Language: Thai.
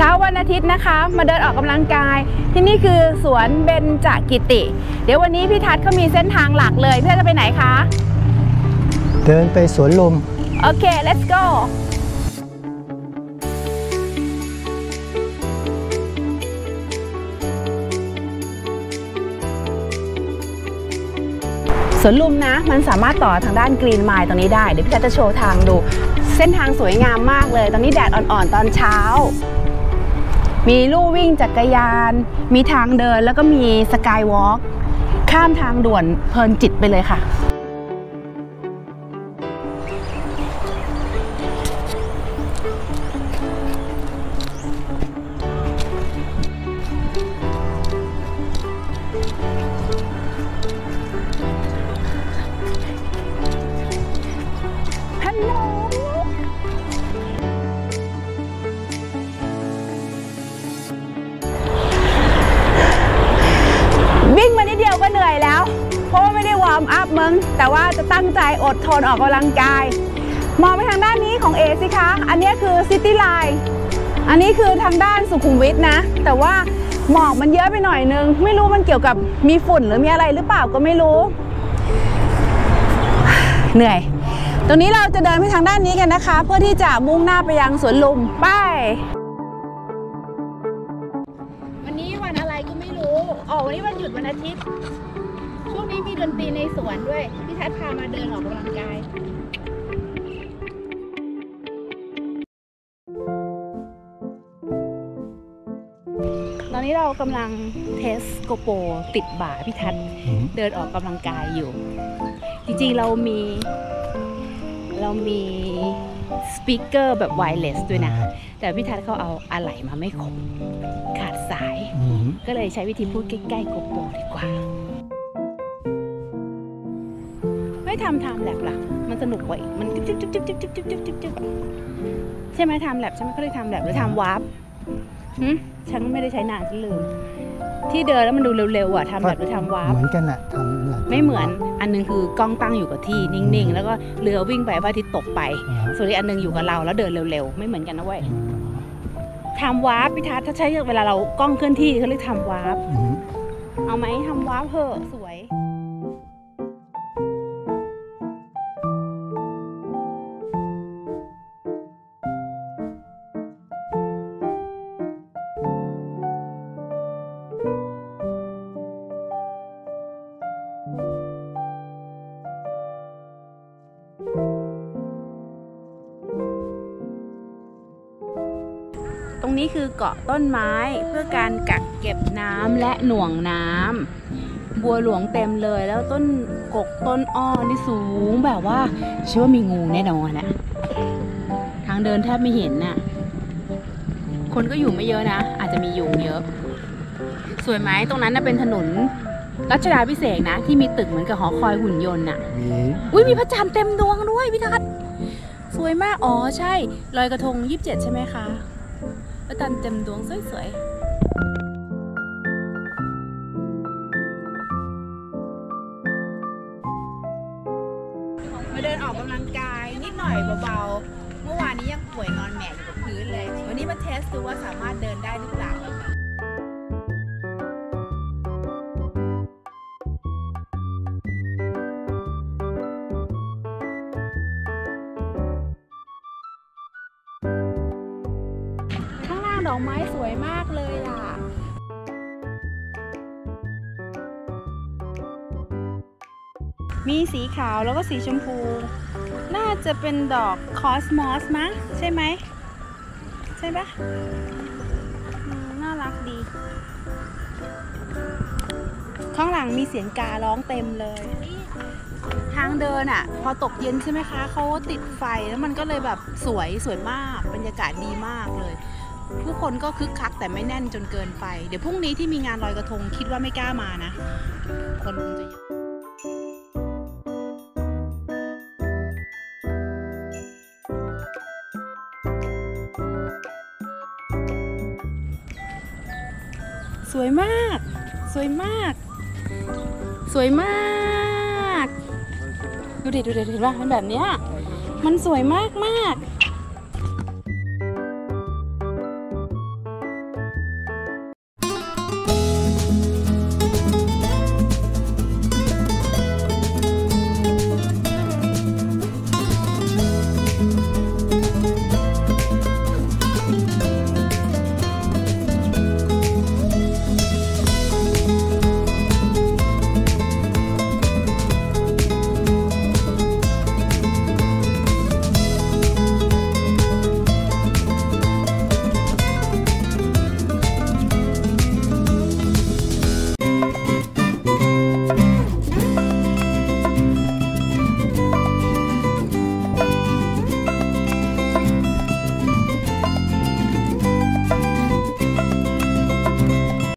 ช้าวันอาทิตย์นะคะ มาเดินออกกำลังกาย ที่นี่คือสวนเบญจกิติ เดี๋ยววันนี้พี่ทัศน์เขามีเส้นทางหลักเลยพี่ทัศน์จะไปไหนคะ เดินไปสวนลุมโอเค let's go สวนลุมนะ มันสามารถต่อทางด้านกรีนไมล์ตรงนี้ได้ เดี๋ยวพี่ทัศน์จะโชว์ทางดู เส้นทางสวยงามมากเลย ตอนนี้แดดอ่อนๆ ตอนเช้า มีลู่วิ่งจักรยาน มีทางเดินแล้วก็มีสกายวอล์กข้ามทางด่วนเพลินจิตไปเลยค่ะ อัพมึง แต่ว่าจะตั้งใจอดทนออกกำลังกาย มองไปทางด้านนี้ของเอสิคะ อันนี้คือ city line อันนี้คือทางด้านสุขุมวิทนะ แต่ว่าหมอกมันเยอะไปหน่อยนึง ไม่รู้มันเกี่ยวกับมีฝุ่นหรือมีอะไรหรือเปล่าก็ไม่รู้ เหนื่อย ตรงนี้เราจะเดินไปทางด้านนี้กันนะคะ เพื่อที่จะมุ่งหน้าไปยังสวนลุมไปวันนี้วันอะไรก็ไม่รู้อ๋อวันนี้วันหยุดวันอาทิตย์ ช่วงนี้มีดนตรีในสวนด้วย พี่ทัศน์พามาเดินออกกำลังกาย ตอนนี้เรากำลังเทสโกโปรติดบ่าพี่ทัศน์เดินออกกำลังกายอยู่ จริงๆเรามี เรามีสปีกเกอร์แบบไวเลสด้วยนะ แต่พี่ทัศน์เขาเอาอะไหล่มาไม่ครบขาดสายอืมก็เลยใช้วิธีพูดใกล้ๆ GoPro ดีกว่า ทำ timelapse ล่ะ มันสนุกกว่าอีกมันจิ๊บจิ๊บจิ๊บจิ๊บจิ๊บจิ๊บจิ๊บจิ๊บจิ๊บใช่ไหม timelapse ใช่ไหมเขาเรียก timelapse หรือ time warp หึฉันไม่ได้ใช้นานฉันลืมที่เดินแล้วมันดูเร็วๆอะ timelapse หรือ time warp เหมือนกันอะทำแบบไม่เหมือนอันหนึงคือกล้องตั้งอยู่กับที่นิ่งๆ แล้วก็เรือวิ่งไปพระอาทิตย์ตกไปอ่าส่วนอีกอันหนึงอยู่กับเราแล้วเดินเร็วๆ ไม่เหมือนกันนะเว้ยอืม time warp พี่ทัศน์ถ้าใช้เวลาเรากล้องเคลื่อนที่เขาเรียก time warp อืมเอาไหม time warp เถอะสวย รงนี้คือเกาะต้นไม้เพื่อการกักเก็บน้ำและหน่วงน้ำบัวหลวงเต็มเลยแล้วต้นกกต้นอ้อนี่สูงแบบว่าเชื่อว่ามีงูแน่นอนอะทางเดินแทบไม่เห็นน่ะ คนก็อยู่ไม่เยอะนะ อาจจะมียุงเยอะ สวยไหมตรงนั้นน่ะเป็นถนนรัชดาพิเศษกนะ ที่มีตึกเหมือนกับหอคอยหุ่นยนต์น่ะมีอุ้ยมีพระจันทร์เต็มดวงด้วยพี่ทัศน์สวยมาก อ๋อใช่ลอยกระทง 27 ใช่ไหมคะ พระจันเต็มดวงสวยๆมาเดินออกกำลังกายนิดหน่อยเบาๆ เมื่อวานนี้ยังป่วยนอนแหมะอยู่กับพื้นเลย วันนี้มาเทสดูว่าสามารถเดินได้หรือเปล่า ข้างไม้สวยมากเลยล่ะมีสีขาวแล้วก็สีชมพู น่าจะเป็นดอกคอสมอสมั้งใช่ไหม ใช่ปะน่ารักดี ข้างหลังมีเสียงการ้องเต็มเลย ทางเดินอะ พอตกเย็นใช่ไหมคะ เขาติดไฟแล้วมันก็เลยแบบสวยสวยมาก บรรยากาศดีมากเลย ผู้คนก็คึกคักแต่ไม่แน่นจนเกินไป เดี๋ยวพรุ่งนี้ที่มีงานลอยกระทงคิดว่าไม่กล้ามานะ คนคงจะเยอะสวยมาก สวยมาก สวยมาก ดูดิ ดูดิเห็นป่ะมันแบบเนี้ย มันสวยมากมาก